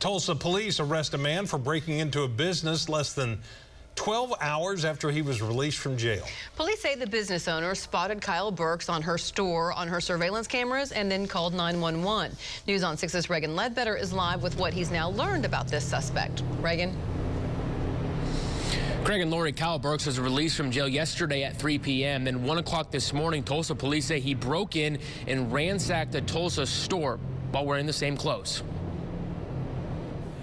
Tulsa police arrest a man for breaking into a business less than 12 hours after he was released from jail. Police say the business owner spotted Kyle Burks on her store on her surveillance cameras and then called 911. News on 6's Reagan Ledbetter is live with what he's now learned about this suspect. Reagan? Craig and Lori Kyle Burks was released from jail yesterday at 3 p.m. Then 1 o'clock this morning, Tulsa police say he broke in and ransacked a Tulsa store while wearing the same clothes.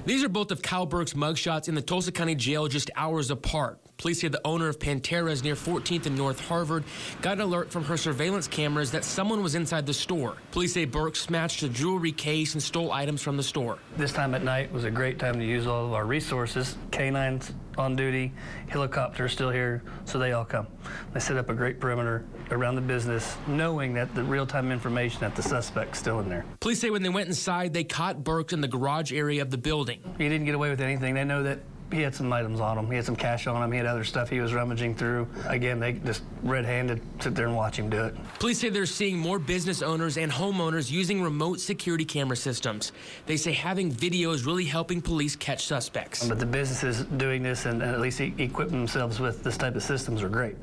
These are both of Kyle Burks' mugshots in the Tulsa County Jail just hours apart. Police say the owner of Pantera's near 14th and North Harvard got an alert from her surveillance cameras that someone was inside the store. Police say Burke smashed a jewelry case and stole items from the store. This time at night was a great time to use all of our resources. Canines on duty, helicopters still here, so they all come. They set up a great perimeter around the business, knowing that the real-time information that the suspect's still in there. Police say when they went inside, they caught Burke in the garage area of the building. He didn't get away with anything. They know that he had some items on him. He had some cash on him. He had other stuff he was rummaging through. Again, they just red-handed sit there and watch him do it. Police say they're seeing more business owners and homeowners using remote security camera systems. They say having video is really helping police catch suspects. But the businesses doing this and, and at least e equipping themselves with this type of systems are great.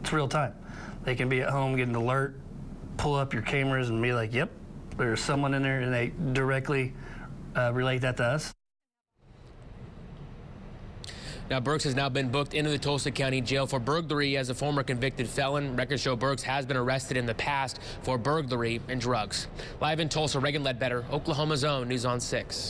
It's real time. They can be at home, get an alert, pull up your cameras and be like, yep, there's someone in there, and they directly uh, relate that to us. Now, Burks has now been booked into the Tulsa County Jail for burglary as a former convicted felon. Records show Burks has been arrested in the past for burglary and drugs. Live in Tulsa, Reagan Ledbetter, Oklahoma's own News on 6.